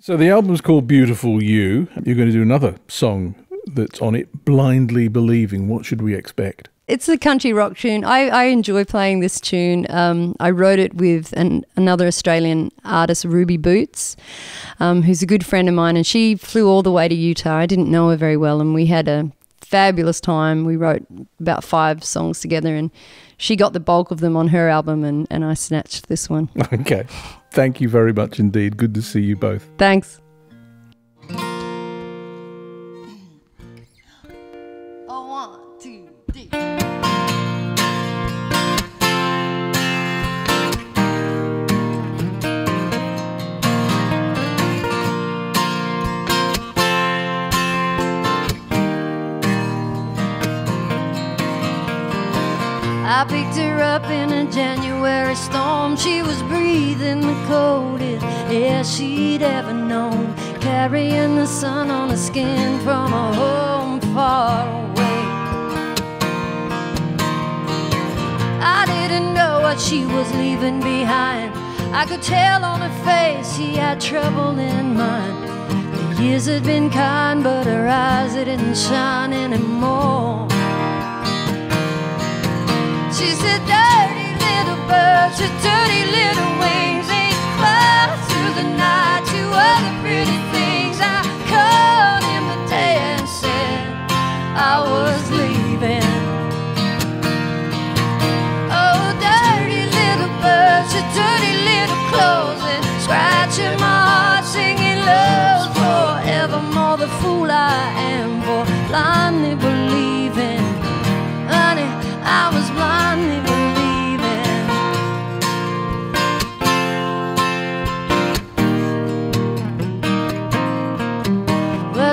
So the album's called Beautiful You. You're going to do another song that's on it, Blindly Believing. What should we expect? It's a country rock tune. I, I enjoy playing this tune. Um, I wrote it with an, another Australian artist, Ruby Boots, um, who's a good friend of mine, and she flew all the way to Utah. I didn't know her very well, and we had a fabulous time. We wrote about five songs together, and she got the bulk of them on her album, and, and I snatched this one. Okay. Thank you very much indeed. Good to see you both. Thanks. I picked her up in a January storm. She was breathing the coldest air she'd ever known, carrying the sun on her skin from a home far away. I didn't know what she was leaving behind. I could tell on her face she had trouble in mind. The years had been kind, but her eyes didn't shine anymore. A dirty little bird, dirty little wings. Fly through the night to other pretty things. I called day and said I was leaving. Oh, dirty little bird, she's dirty little clothes and scratching my heart, singing love forevermore. The fool I am for blindly believing.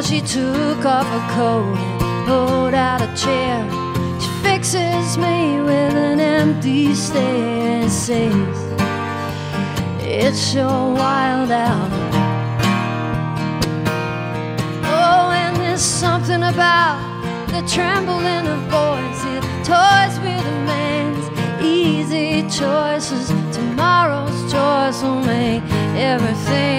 She took off her coat and pulled out a chair. She fixes me with an empty stare and says, It's sure wild out. Oh, and there's something about the tremble in her voice. It toys with a man's easy choices. Tomorrow's choice will make everything.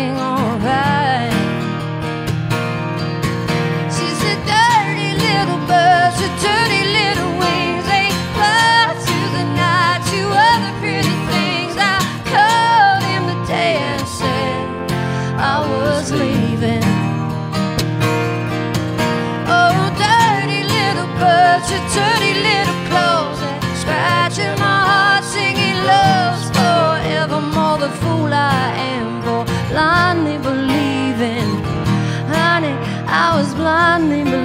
A dirty little scratching my heart, singing loves. The fool I am for blindly believing, honey, I was blindly.